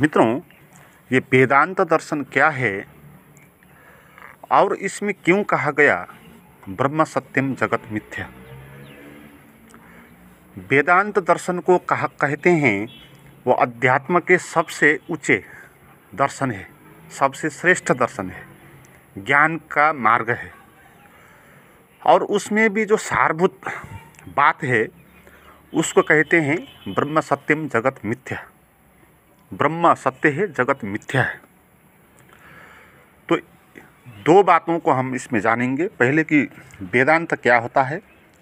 मित्रों, ये वेदांत दर्शन क्या है? और इसमें क्यों कहा गया ब्रह्म सत्यम जगत मिथ्या? वेदांत दर्शन को कहा, कहते हैं, वो अध्यात्म के सबसे ऊँचे दर्शन है, सबसे श्रेष्ठ दर्शन है, ज्ञान का मार्ग है। और उसमें भी जो सारभूत बात है, उसको कहते हैं ब्रह्म सत्यम जगत मिथ्या। ब्रह्म सत्य है, जगत मिथ्या है। तो दो बातों को हम इसमें जानेंगे। पहले कि वेदांत क्या होता है,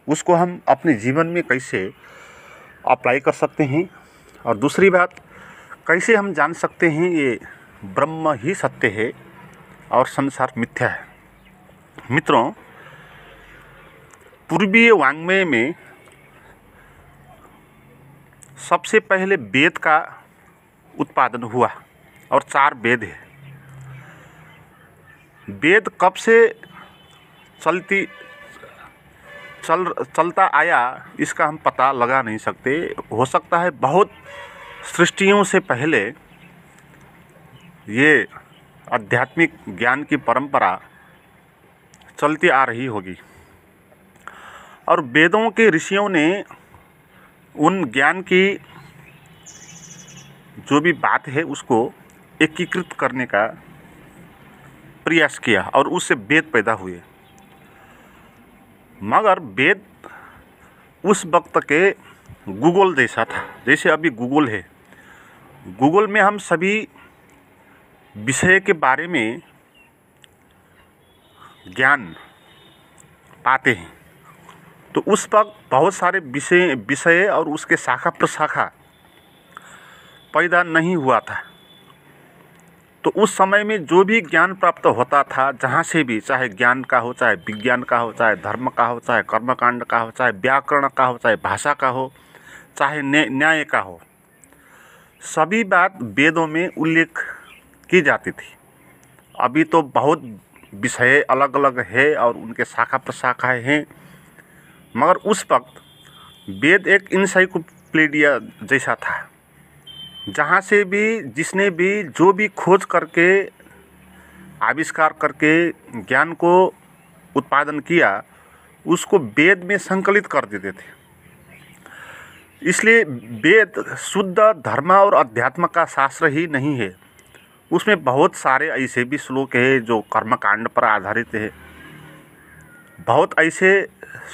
उसको हम अपने जीवन में कैसे अप्लाई कर सकते हैं। और दूसरी बात, कैसे हम जान सकते हैं ये ब्रह्म ही सत्य है और संसार मिथ्या है। मित्रों, पूर्वीय वांग्मय में सबसे पहले वेद का उत्पादन हुआ और चार वेद है। वेद कब से चलती, चल, चलता आया, इसका हम पता लगा नहीं सकते। हो सकता है बहुत सृष्टियों से पहले ये आध्यात्मिक ज्ञान की परंपरा चलती आ रही होगी। और वेदों के ऋषियों ने उन ज्ञान की जो भी बात है उसको एकीकृत करने का प्रयास किया और उससे वेद पैदा हुए। मगर वेद उस वक्त के गूगल जैसा था। जैसे अभी गूगल है। गूगल में हम सभी विषय के बारे में ज्ञान पाते हैं। तो उस वक्त बहुत सारे विषय विषय और उसके शाखा प्रशाखा पैदा नहीं हुआ था। तो उस समय में जो भी ज्ञान प्राप्त होता था, जहाँ से भी, चाहे ज्ञान का हो, चाहे विज्ञान का हो, चाहे धर्म का हो, चाहे कर्मकांड का हो, चाहे व्याकरण का हो, चाहे भाषा का हो, चाहे न्याय का हो, सभी बात वेदों में उल्लेख की जाती थी। अभी तो बहुत विषय अलग अलग है और उनके शाखा प्रशाखाएँ हैं, मगर उस वक्त वेद एक इंसाइक्लोपीडिया जैसा था। जहाँ से भी, जिसने भी, जो भी खोज करके, आविष्कार करके ज्ञान को उत्पादन किया, उसको वेद में संकलित कर देते थे। इसलिए वेद शुद्ध धर्म और अध्यात्म का शास्त्र ही नहीं है। उसमें बहुत सारे ऐसे भी श्लोक है जो कर्मकांड पर आधारित है। बहुत ऐसे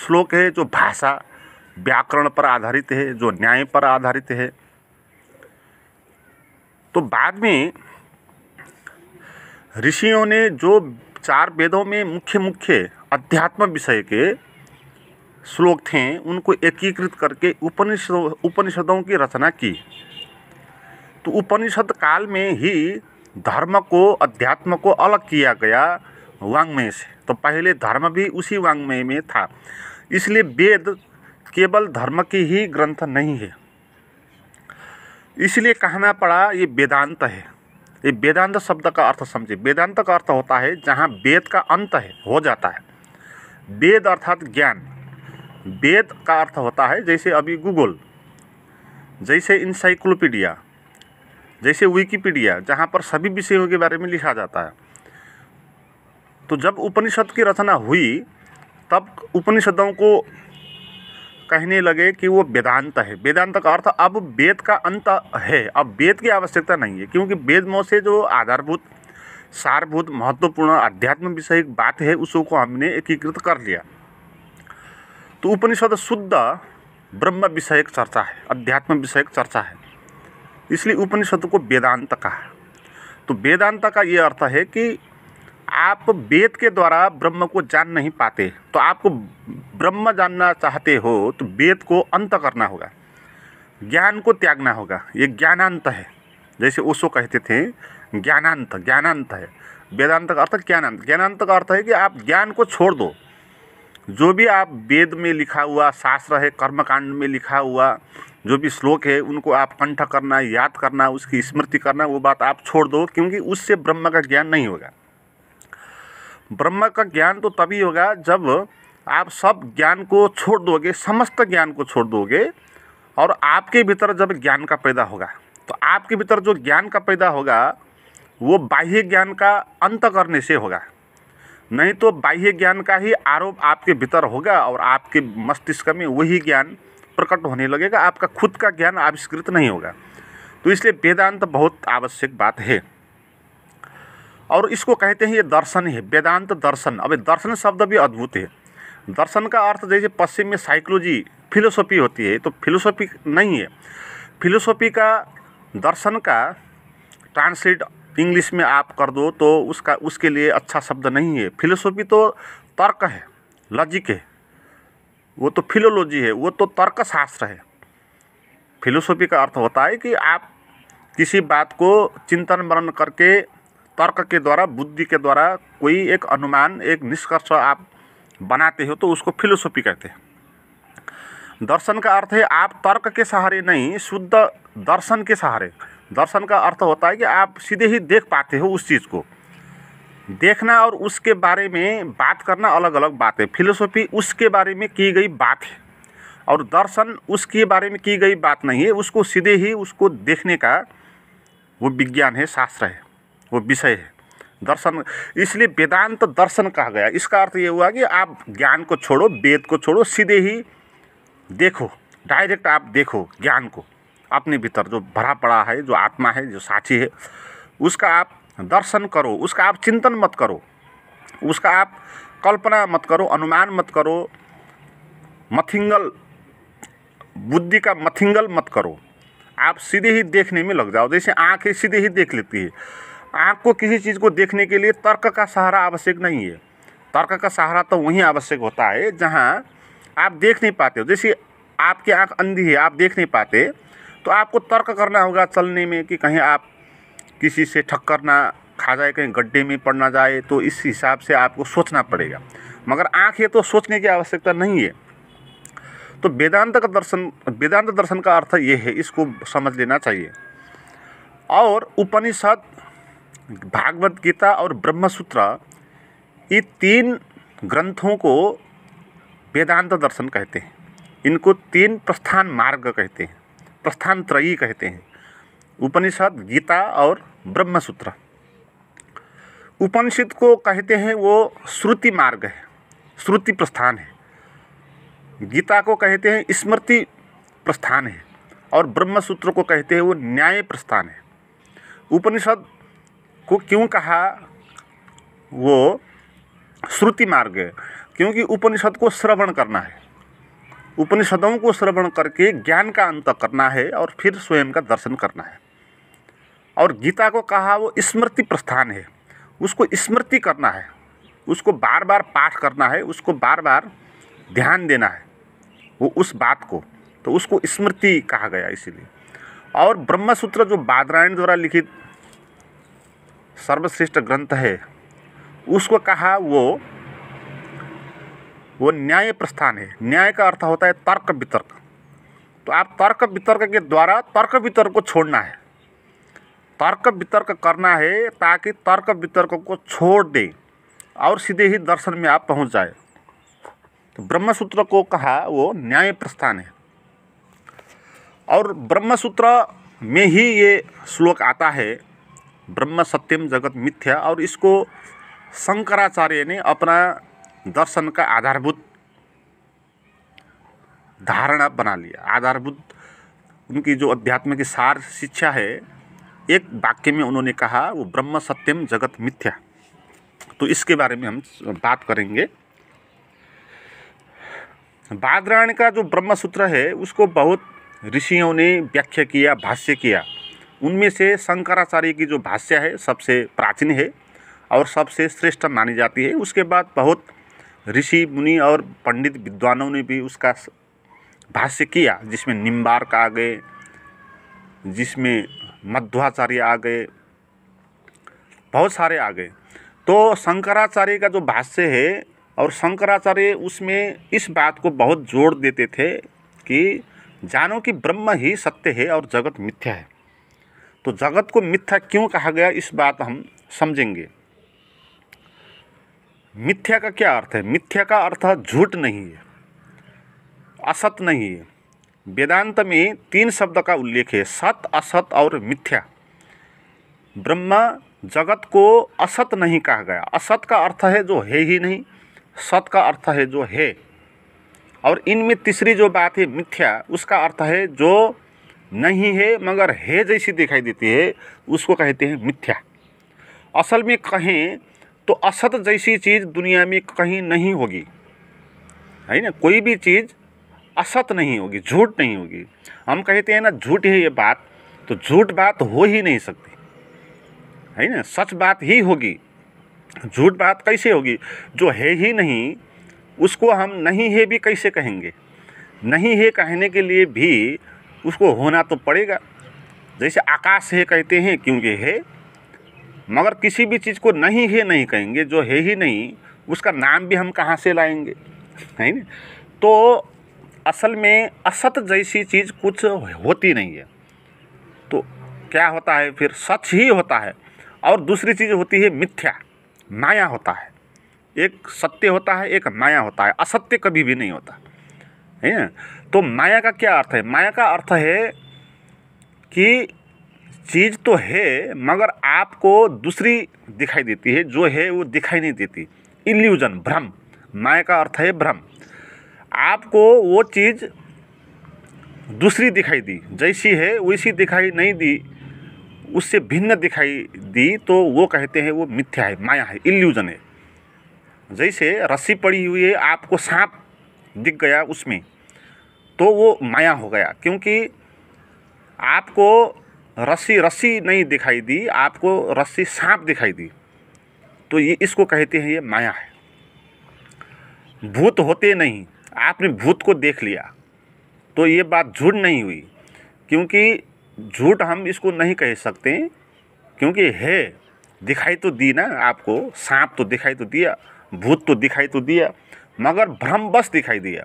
श्लोक है जो भाषा, व्याकरण पर आधारित है, जो न्याय पर आधारित है। तो बाद में ऋषियों ने जो चार वेदों में मुख्य मुख्य अध्यात्म विषय के श्लोक थे, उनको एकीकृत करके उपनिषद, उपनिषदों की रचना की। तो उपनिषद काल में ही धर्म को, अध्यात्म को अलग किया गया वांग्मय से। तो पहले धर्म भी उसी वांग्मय में था। इसलिए वेद केवल धर्म की ही ग्रंथ नहीं है। इसलिए कहना पड़ा, ये वेदांत है। ये वेदांत शब्द का अर्थ समझे वेदांत का अर्थ होता है, जहाँ वेद का अंत है, हो जाता है। वेद अर्थात ज्ञान। वेद का अर्थ होता है, जैसे अभी गूगल जैसे इंसाइक्लोपीडिया जैसे विकीपीडिया जहाँ पर सभी विषयों के बारे में लिखा जाता है। तो जब उपनिषद की रचना हुई, तब उपनिषदों को कहने लगे कि वो वेदांत है। वेदांत का अर्थ अब वेद का अंत है। अब वेद की आवश्यकता नहीं है, क्योंकि वेद में से जो आधारभूत, सारभूत, महत्वपूर्ण अध्यात्म विषय बात है, उसको हमने एकीकृत कर लिया। तो उपनिषद शुद्ध ब्रह्म विषयक चर्चा है, अध्यात्म विषयक चर्चा है। इसलिए उपनिषद को वेदांत कहा। तो वेदांत का ये अर्थ है कि आप वेद के द्वारा ब्रह्म को जान नहीं पाते तो आपको ब्रह्म जानना चाहते हो तो वेद को अंत करना होगा। ज्ञान को त्यागना होगा। ये ज्ञानांत है। जैसे ओशो कहते थे, ज्ञानांत ज्ञानांत है। वेदांत का अर्थ ज्ञानांत। ज्ञानांत का अर्थ है कि आप ज्ञान को छोड़ दो। जो भी आप वेद में लिखा हुआ, शास्त्र है, कर्मकांड में लिखा हुआ, जो भी श्लोक है, उनको आप कंठ करना, याद करना, उसकी स्मृति करना, वो बात आप छोड़ दो, क्योंकि उससे ब्रह्म का ज्ञान नहीं होगा। ब्रह्म का ज्ञान तो तभी होगा जब आप सब ज्ञान को छोड़ दोगे, समस्त ज्ञान को छोड़ दोगे, और आपके भीतर जब ज्ञान का पैदा होगा तो आपके भीतर जो ज्ञान का पैदा होगा, वो बाह्य ज्ञान का अंत करने से होगा। नहीं तो बाह्य ज्ञान का ही आरोप आपके भीतर होगा और आपके मस्तिष्क में वही ज्ञान प्रकट होने लगेगा। आपका खुद का ज्ञान आविष्कृत नहीं होगा। तो इसलिए वेदांत बहुत आवश्यक बात है। और इसको कहते हैं ये दर्शन है, वेदांत दर्शन। अब दर्शन शब्द भी अद्भुत है। दर्शन का अर्थ जैसे पश्चिम में साइकोलॉजी, फिलोसॉफी होती है तो फिलोसॉफी नहीं है। फिलोसॉफी का दर्शन का ट्रांसलेट इंग्लिश में आप कर दो तो उसका, उसके लिए अच्छा शब्द नहीं है। फिलोसॉफी तो तर्क है, लॉजिक है। वो तो फिलोलॉजी है, वो तो तर्क शास्त्र है। फिलोसॉफी का अर्थ होता है कि आप किसी बात को चिंतन, मनन करके तर्क के द्वारा, बुद्धि के द्वारा कोई एक अनुमान, एक निष्कर्ष आप बनाते हो तो उसको फिलोसॉफी कहते हैं। दर्शन का अर्थ है आप तर्क के सहारे नहीं, शुद्ध दर्शन के सहारे। दर्शन का अर्थ होता है कि आप सीधे ही देख पाते हो उस चीज़ को। देखना और उसके बारे में बात करना अलग अलग बात है। फिलोसॉफी उसके बारे में की गई बात है। और दर्शन उसके बारे में की गई बात नहीं है, उसको सीधे ही उसको देखने का वो विज्ञान है, शास्त्र है। वो विषय है। दर्शन, इसलिए वेदांत तो दर्शन कहा गया। इसका अर्थ ये हुआ कि आप ज्ञान को छोड़ो, वेद को छोड़ो, सीधे ही देखो, डायरेक्ट आप देखो ज्ञान को, अपने भीतर जो भरा पड़ा है, जो आत्मा है, जो साक्षी है, उसका आप दर्शन करो, उसका आप चिंतन मत करो, उसका आप कल्पना मत करो, अनुमान मत करो, मथिंगल, बुद्धि का मथिंगल मत करो। आप सीधे ही देखने में लग जाओ, जैसे आँखें सीधे ही देख लेती है। आँख को किसी चीज़ को देखने के लिए तर्क का सहारा आवश्यक नहीं है। तर्क का सहारा तो वहीं आवश्यक होता है, जहाँ आप देख नहीं पाते हो। जैसे आपकी आँख अंधी है, आप देख नहीं पाते तो आपको तर्क करना होगा चलने में कि कहीं आप किसी से ठक्कर ना खा जाए, कहीं गड्ढे में पड़ ना जाए तो इस हिसाब से आपको सोचना पड़ेगा। मगर आँख है तो सोचने की आवश्यकता नहीं है। तो वेदांत का दर्शन, वेदांत दर्शन का अर्थ ये है, इसको समझ लेना चाहिए। और उपनिषद भागवत गीता और ब्रह्मसूत्र, ये तीन ग्रंथों को वेदांत दर्शन कहते हैं। इनको तीन प्रस्थान मार्ग कहते हैं, प्रस्थान त्रयी कहते हैं, उपनिषद, गीता और ब्रह्मसूत्र। उपनिषद को कहते हैं वो श्रुति मार्ग है, श्रुति प्रस्थान है। गीता को कहते हैं स्मृति प्रस्थान है और ब्रह्मसूत्र को कहते हैं वो न्याय प्रस्थान है। उपनिषद को क्यों कहा वो श्रुति मार्ग क्योंकि उपनिषद को श्रवण करना है। उपनिषदों को श्रवण करके ज्ञान का अंत करना है और फिर स्वयं का दर्शन करना है। और गीता को कहा वो स्मृति प्रस्थान है। उसको स्मृति करना है। उसको बार बार पाठ करना है। उसको बार बार ध्यान देना है। वो उस बात को। तो उसको स्मृति कहा गया इसीलिए। और ब्रह्मसूत्र जो बादरायण द्वारा लिखित सर्वश्रेष्ठ ग्रंथ है। उसको कहा वो वो न्याय प्रस्थान है। न्याय का अर्थ होता है तर्क वितर्क। तो आप तर्क वितर्क के द्वारा तर्क वितर्क को छोड़ना है। तर्क वितर्क करना है ताकि तर्क वितर्क को छोड़ दे और सीधे ही दर्शन में आप पहुँच जाए। तो ब्रह्मसूत्र को कहा वो न्याय प्रस्थान है। और ब्रह्मसूत्र में ही ये श्लोक आता है ब्रह्म सत्यम जगत मिथ्या और इसको शंकराचार्य ने अपना दर्शन का आधारभूत धारणा बना लिया। आधारभूत उनकी जो अध्यात्म की सार शिक्षा है, एक वाक्य में उन्होंने कहा, वो ब्रह्म सत्यम जगत मिथ्या। तो इसके बारे में हम बात करेंगे। बादरायण का जो ब्रह्म सूत्र है, उसको बहुत ऋषियों ने व्याख्या किया, भाष्य किया। उनमें से शंकराचार्य की जो भाष्य है, सबसे प्राचीन है और सबसे श्रेष्ठ मानी जाती है। उसके बाद बहुत ऋषि, मुनि और पंडित विद्वानों ने भी उसका भाष्य किया, जिसमें निम्बार्क आ गए, जिसमें मध्वाचार्य आ गए, बहुत सारे आ गए। तो शंकराचार्य का जो भाष्य है और शंकराचार्य उसमें इस बात को बहुत ज़ोर देते थे कि जानो कि ब्रह्म ही सत्य है और जगत मिथ्या है। तो जगत को मिथ्या क्यों कहा गया, इस बात हम समझेंगे। मिथ्या का क्या अर्थ है? मिथ्या का अर्थ झूठ नहीं है, असत नहीं है। वेदांत में तीन शब्द का उल्लेख है, सत, असत और मिथ्या। ब्रह्मा जगत को असत नहीं कहा गया। असत का अर्थ है जो है ही नहीं, सत का अर्थ है जो है। और इनमें तीसरी जो बात है मिथ्या, उसका अर्थ है जो नहीं है, मगर है जैसी दिखाई देती है, उसको कहते हैं मिथ्या। असल में कहें तो असत जैसी चीज़ दुनिया में कहीं नहीं होगी। है ना? कोई भी चीज़ असत नहीं होगी, झूठ नहीं होगी। हम कहते हैं ना, झूठ है ये बात तो झूठ बात हो ही नहीं सकती। है ना? सच बात ही होगी। झूठ बात कैसे होगी? जो है ही नहीं, उसको हम नहीं है भी कैसे कहेंगे? नहीं है कहने के लिए भी उसको होना तो पड़ेगा। जैसे आकाश है कहते हैं क्योंकि है? मगर किसी भी चीज़ को नहीं है नहीं कहेंगे, जो है ही नहीं, उसका नाम भी हम कहाँ से लाएँगे? है ना? तो असल में असत जैसी चीज़ कुछ होती नहीं है। तो क्या होता है फिर? सच ही होता है। और दूसरी चीज़ होती है मिथ्या। माया होता है। एक सत्य होता है, एक माया होता है। असत्य कभी भी नहीं होता। है। तो माया का क्या अर्थ है? माया का अर्थ है कि चीज़ तो है, मगर आपको दूसरी दिखाई देती है। जो है, वो दिखाई नहीं देती। इल्यूजन भ्रम। माया का अर्थ है भ्रम। आपको वो चीज़ दूसरी दिखाई दी। जैसी है, वैसी दिखाई नहीं दी। उससे भिन्न दिखाई दी तो वो कहते हैं, वो मिथ्या है, माया है इल्यूजन है। जैसे रस्सी पड़ी हुई है, आपको सांप दिख गया उसमें तो वो माया हो गया। क्योंकि आपको रस्सी रस्सी नहीं दिखाई दी, आपको रस्सी सांप दिखाई दी। तो ये इसको कहते हैं ये माया है। भूत होते नहीं, आपने भूत को देख लिया तो ये बात झूठ नहीं हुई। क्योंकि झूठ हम इसको नहीं कह सकते, क्योंकि है, दिखाई तो दी ना आपको, सांप तो दिखाई तो दिया, भूत तो दिखाई तो दिया। मगर भ्रम बस दिखाई दिया।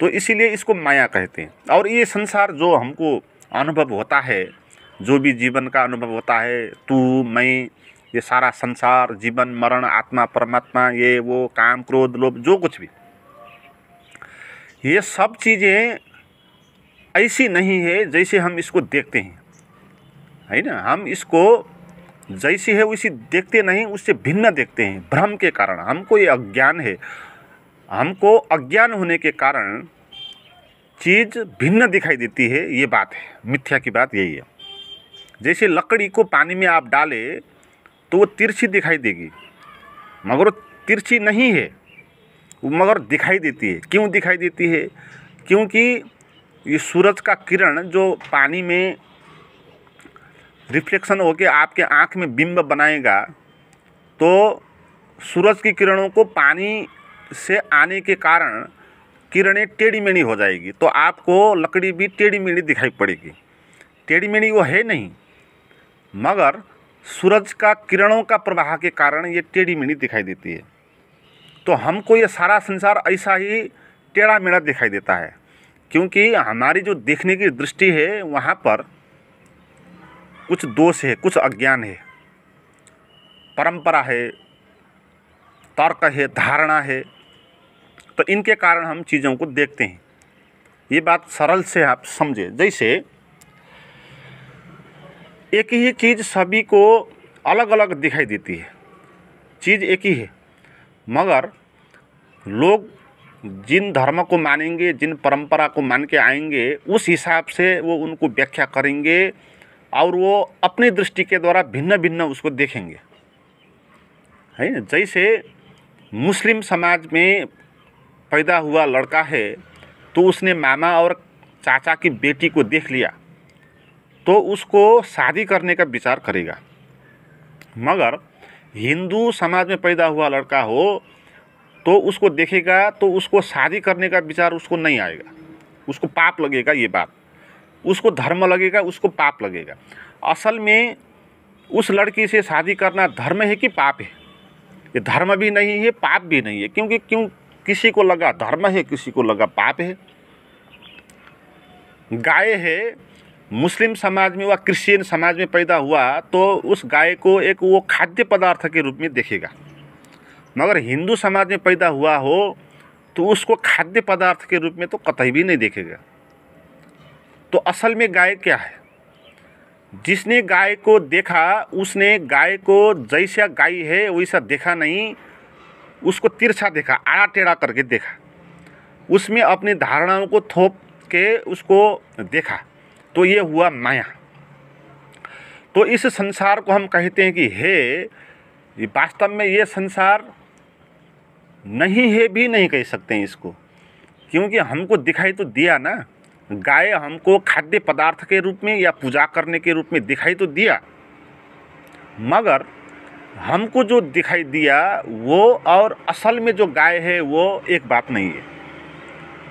तो इसीलिए इसको माया कहते हैं। और ये संसार जो हमको अनुभव होता है, जो भी जीवन का अनुभव होता है, तू, मैं, ये सारा संसार, जीवन, मरण, आत्मा, परमात्मा, ये, वो, काम, क्रोध, लोभ, जो कुछ भी, ये सब चीज़ें ऐसी नहीं है जैसे हम इसको देखते हैं। है ना? हम इसको जैसी है वैसी देखते नहीं, उससे भिन्न देखते हैं। भ्रम के कारण हमको ये अज्ञान है। हमको अज्ञान होने के कारण चीज़ भिन्न दिखाई देती है, ये बात है। मिथ्या की बात यही है। जैसे लकड़ी को पानी में आप डाले तो वो तिरछी दिखाई देगी। मगर वो तिरछी नहीं है। वो मगर दिखाई देती है। क्यों दिखाई देती है? क्योंकि ये सूरज का किरण जो पानी में रिफ्लेक्शन होके आपके आँख में बिंब बनाएगा तो सूरज की किरणों को पानी से आने के कारण किरणें टेढ़ी मेढ़ी हो जाएगी। तो आपको लकड़ी भी टेढ़ी मेढ़ी दिखाई पड़ेगी। टेढ़ी मेढ़ी वो है नहीं, मगर सूरज का किरणों का प्रवाह के कारण ये टेढ़ी मेढ़ी दिखाई देती है। तो हमको ये सारा संसार ऐसा ही टेढ़ा मेढ़ा दिखाई देता है, क्योंकि हमारी जो देखने की दृष्टि है, वहाँ पर कुछ दोष है, कुछ अज्ञान है। परंपरा है, तर्क है, धारणा है तो इनके कारण हम चीज़ों को देखते हैं। ये बात सरल से आप समझे। जैसे, एक ही चीज़ सभी को अलग अलग दिखाई देती है। चीज़ एक ही है, मगर लोग जिन धर्म को मानेंगे, जिन परंपरा को मान के आएँगे, उस हिसाब से वो उनको व्याख्या करेंगे और वो अपनी दृष्टि के द्वारा भिन्न भिन्न उसको देखेंगे। है ना? जैसे मुस्लिम समाज में पैदा हुआ लड़का है तो उसने मामा और चाचा की बेटी को देख लिया तो उसको शादी करने का विचार करेगा। मगर हिंदू समाज में पैदा हुआ लड़का हो तो उसको देखेगा तो उसको शादी करने का विचार उसको नहीं आएगा। उसको पाप लगेगा ये बात। उसको धर्म लगेगा, उसको पाप लगेगा। असल में उस लड़की से शादी करना धर्म है कि पाप है? ये धर्म भी नहीं है, पाप भी नहीं है। क्योंकि क्यों किसी को लगा धर्म है, किसी को लगा पाप है। गाय है, मुस्लिम समाज में व क्रिश्चियन समाज में पैदा हुआ तो उस गाय को एक वो खाद्य पदार्थ के रूप में देखेगा। मगर हिंदू समाज में पैदा हुआ हो तो उसको खाद्य पदार्थ के रूप में तो कतई भी नहीं देखेगा। तो असल में गाय क्या है? जिसने गाय को देखा, उसने गाय को जैसा गाय है, वैसा देखा नहीं उसको तिरछा देखा आड़ा टेढ़ा करके देखा। उसमें अपनी धारणाओं को थोप के उसको देखा। तो ये हुआ माया। तो इस संसार को हम कहते हैं कि, है वास्तव में ये संसार नहीं है भी नहीं कह सकते हैं इसको। क्योंकि हमको दिखाई तो दिया ना। गाय हमको खाद्य पदार्थ के रूप में या पूजा करने के रूप में दिखाई तो दिया। मगर हमको जो दिखाई दिया, वो और असल में जो गाय है, वो एक बात नहीं है।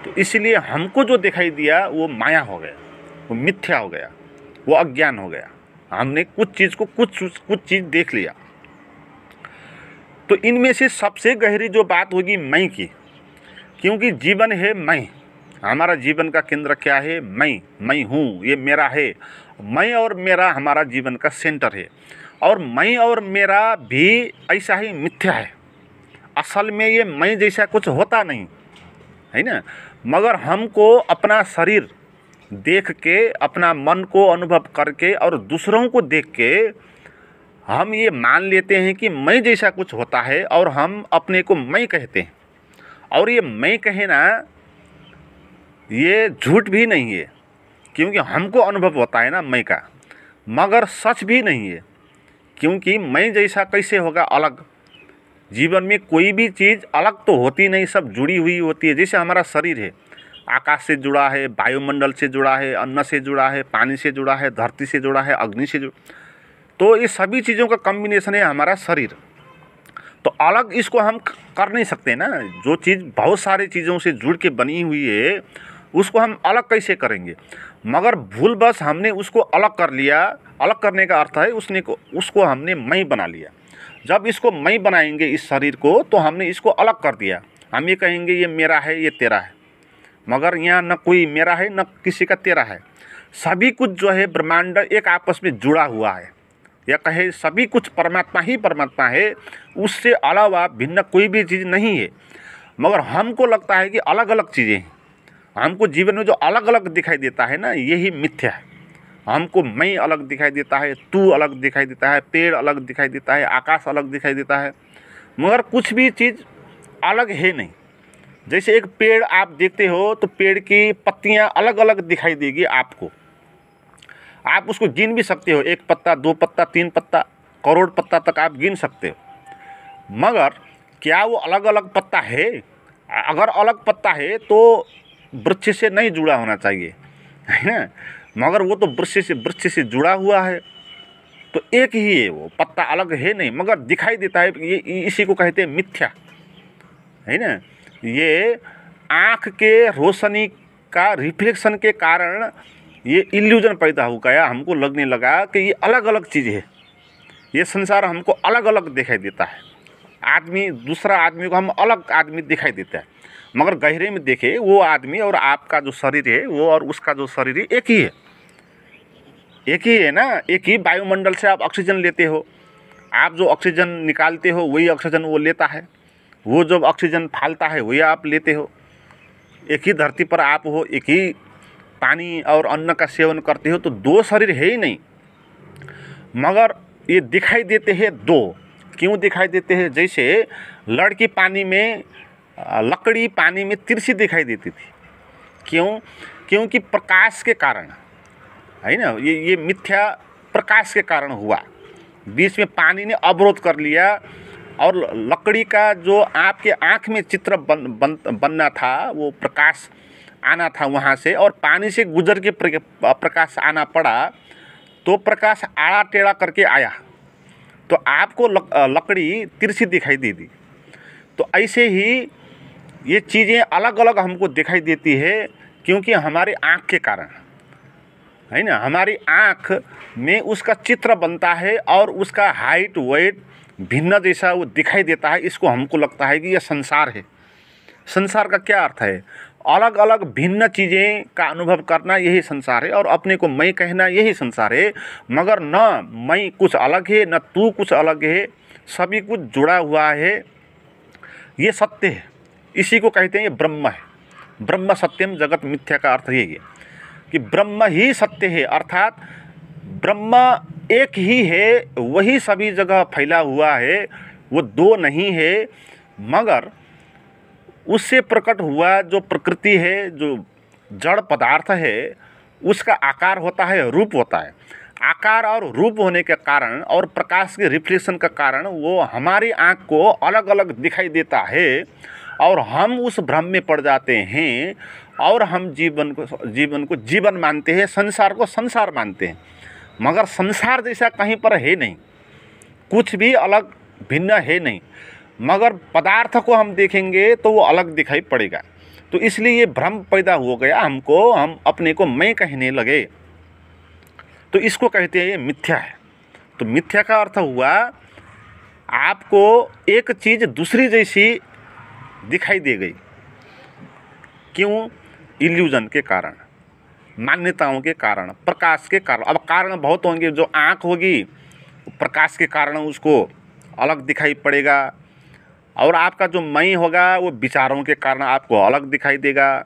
तो इसलिए हमको जो दिखाई दिया, वो माया हो गया, वो मिथ्या हो गया, वो अज्ञान हो गया। हमने कुछ चीज़ को, कुछ कुछ चीज़ देख लिया। तो इनमें से सबसे गहरी जो बात होगी, मैं की। क्योंकि जीवन है मैं। हमारा जीवन का केंद्र क्या है? मैं। मैं हूँ। ये मेरा है। मैं और मेरा, हमारा जीवन का सेंटर है। और मैं और मेरा भी ऐसा ही मिथ्या है। असल में ये मैं जैसा कुछ होता नहीं, है ना? मगर हमको अपना शरीर देख के, अपना मन को अनुभव करके और दूसरों को देख के हम ये मान लेते हैं कि मैं जैसा कुछ होता है और हम अपने को मैं कहते हैं। और ये मैं कहना ये झूठ भी नहीं है, क्योंकि हमको अनुभव होता है ना मैं का। मगर सच भी नहीं है। क्योंकि मैं जैसा कैसे होगा अलग? जीवन में कोई भी चीज़ अलग तो होती नहीं, सब जुड़ी हुई होती है। जैसे हमारा शरीर है, आकाश से जुड़ा है, वायुमंडल से जुड़ा है, अन्न से जुड़ा है, पानी से जुड़ा है, धरती से जुड़ा है, अग्नि से जुड़ा तो ये सभी चीज़ों का कम्बिनेशन है हमारा शरीर। तो अलग इसको हम कर नहीं सकते ना। जो चीज़ बहुत सारी चीज़ों से जुड़ के बनी हुई है, उसको हम अलग कैसे करेंगे? मगर भूल बस हमने उसको अलग कर लिया। अलग करने का अर्थ है, उसने को, उसको हमने मई बना लिया। जब इसको मई बनाएँगे इस शरीर को तो हमने इसको अलग कर दिया। हम ये कहेंगे, ये मेरा है, ये तेरा है। मगर यहाँ न कोई मेरा है, न किसी का तेरा है। सभी कुछ जो है ब्रह्मांड एक आपस में जुड़ा हुआ है। या कहे, सभी कुछ परमात्मा ही परमात्मा है, उससे अलावा भिन्न कोई भी चीज़ नहीं है। मगर हमको लगता है कि अलग अलग चीज़ें हैं। हमको जीवन में जो अलग अलग दिखाई देता है ना, यही मिथ्या है। हमको मैं अलग दिखाई देता है, तू अलग दिखाई देता है, पेड़ अलग दिखाई देता है, आकाश अलग दिखाई देता है। मगर कुछ भी चीज़ अलग है नहीं। जैसे एक पेड़ आप देखते हो तो पेड़ की पत्तियाँ अलग अलग दिखाई देगी आपको। आप उसको गिन भी सकते हो, एक पत्ता, दो पत्ता, तीन पत्ता, करोड़ पत्ता तक आप गिन सकते हो। मगर क्या वो अलग अलग पत्ता है? अगर अलग पत्ता है तो वृक्ष से नहीं जुड़ा होना चाहिए, है ना? मगर वो तो वृक्ष से वृक्ष से जुड़ा हुआ है। तो एक ही है वो, पत्ता अलग है नहीं, मगर दिखाई देता है, ये इसी को कहते हैं मिथ्या। है ना? ये आँख के रोशनी का रिफ्लेक्शन के कारण ये इल्यूजन पैदा हो गया, हमको लगने लगा कि ये अलग अलग चीज़ है। ये संसार हमको अलग अलग दिखाई देता है। आदमी, दूसरा आदमी को हम अलग आदमी दिखाई देता है। मगर गहरे में देखे, वो आदमी और आपका जो शरीर है, वो और उसका जो शरीर है, एक ही है। एक ही है ना? एक ही वायुमंडल से आप ऑक्सीजन लेते हो। आप जो ऑक्सीजन निकालते हो, वही ऑक्सीजन वो लेता है। वो जब ऑक्सीजन फालता है, वही आप लेते हो। एक ही धरती पर आप हो, एक ही पानी और अन्न का सेवन करते हो तो दो शरीर है ही नहीं। मगर ये दिखाई देते हैं दो। क्यों दिखाई देते हैं? जैसे लड़की पानी में, लकड़ी पानी में तिरछी दिखाई देती थी। क्यों? क्योंकि प्रकाश के कारण। है ना? ये ये मिथ्या प्रकाश के कारण हुआ। बीच में पानी ने अवरोध कर लिया और लकड़ी का जो आपके आँख में चित्र बन, बन बनना था वो प्रकाश आना था वहाँ से और पानी से गुजर के प्रकाश आना पड़ा तो प्रकाश आड़ा टेढ़ा करके आया। तो आपको लक, लकड़ी तिरछी दिखाई दे दी। तो ऐसे ही ये चीज़ें अलग अलग हमको दिखाई देती है क्योंकि हमारी आँख के कारण। है ना? हमारी आँख में उसका चित्र बनता है और उसका हाइट वेट भिन्न जैसा वो दिखाई देता है, इसको हमको लगता है कि यह संसार है। संसार का क्या अर्थ है? अलग अलग भिन्न चीज़ें का अनुभव करना यही संसार है और अपने को मैं कहना यही संसार है। मगर न मैं कुछ अलग है, न तू कुछ अलग है, सभी कुछ जुड़ा हुआ है। ये सत्य है। इसी को कहते हैं ये ब्रह्म है। ब्रह्म सत्यम जगत मिथ्या का अर्थ यही है कि ब्रह्म ही सत्य है, अर्थात ब्रह्म एक ही है, वही सभी जगह फैला हुआ है, वो दो नहीं है, मगर उससे प्रकट हुआ जो प्रकृति है, जो जड़ पदार्थ है, उसका आकार होता है, रूप होता है। आकार और रूप होने के कारण और प्रकाश के रिफ्लेक्शन का कारण वो हमारी आँख को अलग अलग दिखाई देता है और हम उस भ्रम में पड़ जाते हैं और हम जीवन को जीवन को जीवन मानते हैं, संसार को संसार मानते हैं। मगर संसार जैसा कहीं पर है नहीं। कुछ भी अलग, भिन्न है नहीं। मगर पदार्थ को हम देखेंगे तो वो अलग दिखाई पड़ेगा। तो इसलिए ये भ्रम पैदा हो गया हमको, हम अपने को मैं कहने लगे। तो इसको कहते हैं ये मिथ्या है। तो मिथ्या का अर्थ हुआ, आपको एक चीज़ दूसरी जैसी दिखाई दे गई। क्यों? इल्यूजन के कारण, मान्यताओं के कारण, प्रकाश के कारण। अब कारण बहुत होंगे, जो आँख होगी, प्रकाश के कारण उसको अलग दिखाई पड़ेगा। और आपका जो मई होगा, वो विचारों के कारण आपको अलग दिखाई देगा।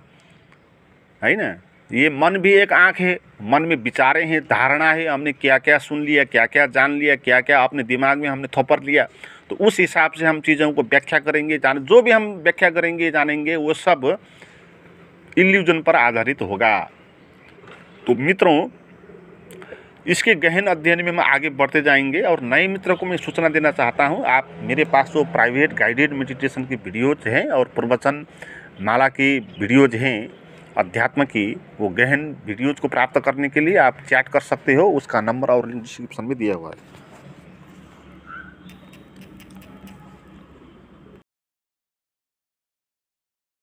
है ना? ये मन भी एक आँख है, मन में विचारे हैं, धारणा है, हमने क्या क्या सुन लिया क्या क्या जान लिया क्या क्या अपने दिमाग में हमने थोपर लिया। तो उस हिसाब से हम चीज़ों को व्याख्या करेंगे, जान, जो भी हम व्याख्या करेंगे, जानेंगे, वो सब इल्यूजन पर आधारित होगा। तो मित्रों, इसके गहन अध्ययन में हम आगे बढ़ते जाएँगे और नए मित्रों को मैं सूचना देना चाहता हूँ, आप मेरे पास जो प्राइवेट गाइडेड मेडिटेशन की वीडियोज़ हैं और प्रवचन माला की वीडियोज़ हैं, अध्यात्म की, वो गहन वीडियोज़ को प्राप्त करने के लिए आप चैट कर सकते हो, उसका नंबर और डिस्क्रिप्शन में दिया हुआ है।